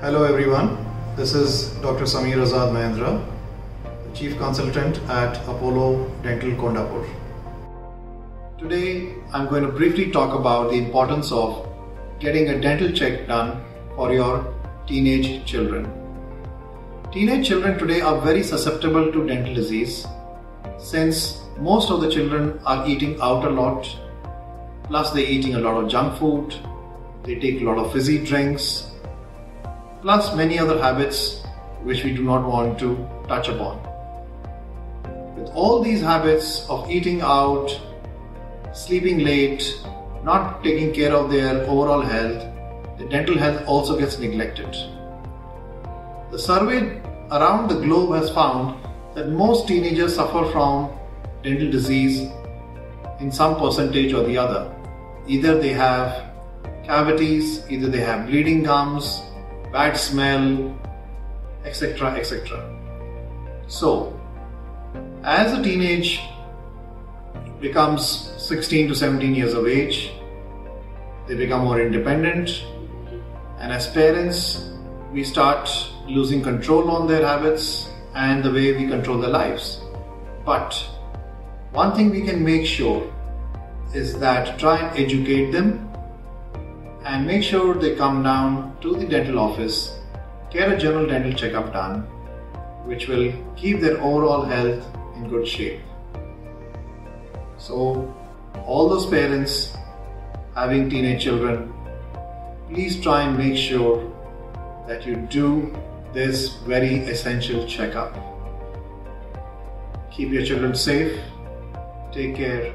Hello everyone, this is Dr. Sameer Azad Mahendra, Chief Consultant at Apollo Dental Kondapur. Today I'm going to briefly talk about the importance of getting a dental check done for your teenage children. Teenage children today are very susceptible to dental disease since most of the children are eating out a lot plus they're eating a lot of junk food, they take a lot of fizzy drinks, plus many other habits which we do not want to touch upon. With all these habits of eating out, sleeping late, not taking care of their overall health, the dental health also gets neglected. The survey around the globe has found that most teenagers suffer from dental disease in some percentage or the other. Either they have cavities, either they have bleeding gums, bad smell, etc. etc. So, as a teenage becomes 16 to 17 years of age, they become more independent, and as parents, we start losing control on their habits and the way we control their lives. But one thing we can make sure is that try and educate them and make sure they come down to the dental office, get a general dental checkup done, which will keep their overall health in good shape. So, all those parents having teenage children, please try and make sure that you do this very essential checkup. Keep your children safe. Take care.